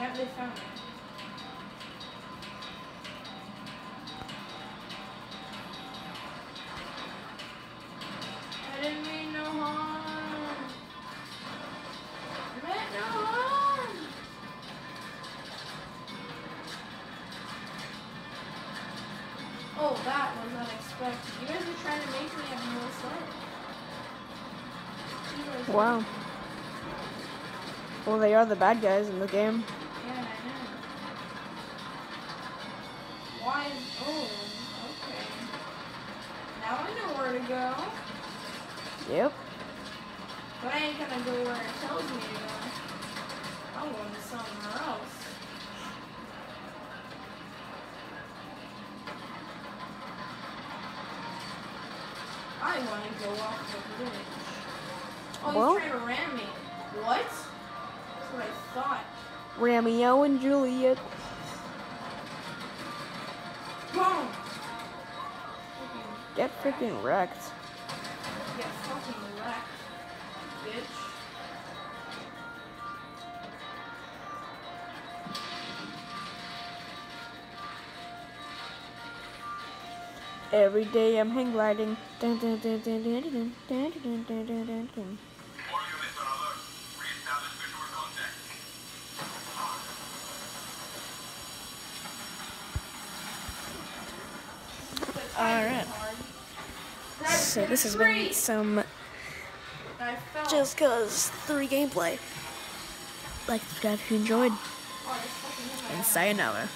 they found me. I didn't mean no harm. I meant no harm. Oh, that was unexpected. You guys are trying to make me have no sense. Wow. Well, they are the bad guys in the game. Yep. But I ain't gonna go where it tells me to go. I'm going to somewhere else. I want to go off the bridge. Oh, Well- he's trying to ram me. What? That's what I thought. Romeo and Juliet. Boom! Get freaking wrecked. Every day I'm hang gliding. Dun, dun, dun, dun, dun, dun, dun, dun, dun, dun, dun, dun. Alright. So this has been some just because three gameplay. Like, subscribe if you enjoyed. And sayonara.